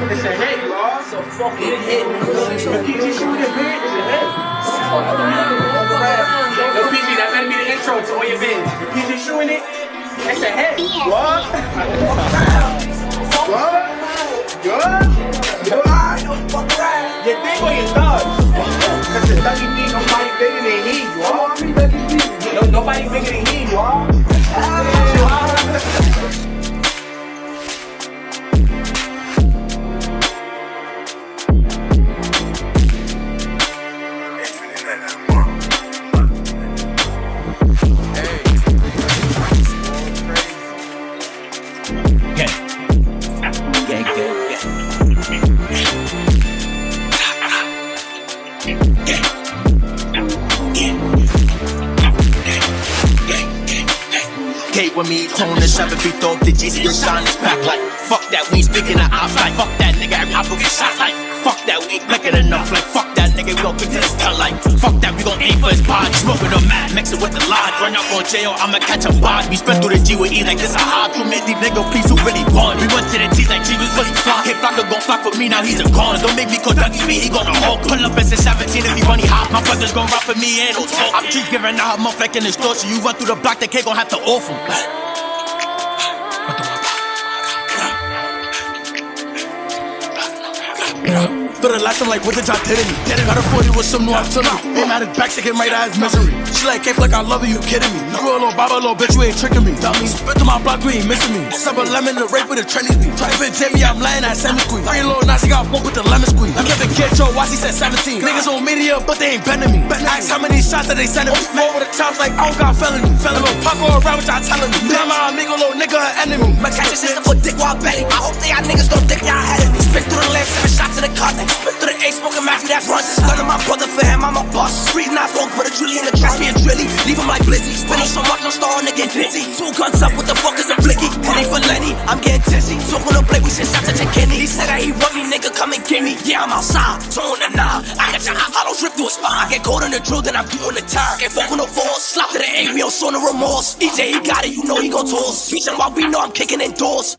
It's a hit, y'all. It's a fucking hit. PG shooting it big, it's a hit. Yo, PG, that better be the intro to all your. If PG shooting it, it's a hit. What? What? Good? You think or you thug? Cause the thuggy beat, nobody bigger than he, you No, nobody bigger than he, you Gang, gang, gang. Kate with me, tone the shove if he throw the GC and shine his back like fuck that we speaking of ops like fuck that nigga every hop get shot like fuck that we ain't clicking enough like fuck that nigga we gon' kick to gun like fuck that we gon' aim for his body. Smoking a mad mix it with the line run up on jail I'ma catch a body. We spent through the G with E like this a hard too many nigga please who really born we went to the T like G was really fly Hit Flocka gon' flock for me now he's a gone. Don't make me call Dougie B he gonna hold pull up as a 17 if he run he hop. My brothers gon' rock for me and no talk. I'm G giving out her mouth like an extortion you run through the block the K gon' have to off him Throw the last time like what did y'all did to me? Got a 40 with some new artillery. Aim at his back, shaking right at his misery. She like cake like I love her, you kidding me? You a little baba, little bitch, you ain't tricking me. Dummy, spit to my block, you ain't missing me. Sub a lemon, the rape with a trendy beat. Try to Jamie, I'm lying at semi squeeze. Three little Nazi got one with the lemon squeeze. I kept a kid, Joe, watch he said 17. Niggas on media, but they ain't bending me. Ask how many shots that they sending me. More with the chops like I don't got felony. Felony, pop go around with y'all telling me. Damn, my amigo, little nigga, enemy. My catch your sister for dick while betting. Cut. Spit through the A, smoking Matthew, that's runs. None of my brother for him, I'm a boss. Street knife, don't put a drilly in the trash, me and drilly. Leave him like Blizzy. Spinning so much, I'm starting to get busy. Two guns up, what the fuck is a blicky? It for Lenny, I'm getting tipsy. Talking to play, we send shots to Kenny. He said that he want me, nigga, come and get me. Yeah, I'm outside, throwing the knob. I got your hollows ripped through a spine. I get caught in the drill, then I'm doing the tire. Can't fuck with no force. Slap to the A, don't show no remorse. EJ, he got it, you know he gon' toss. Beach him while we know I'm kicking indoors.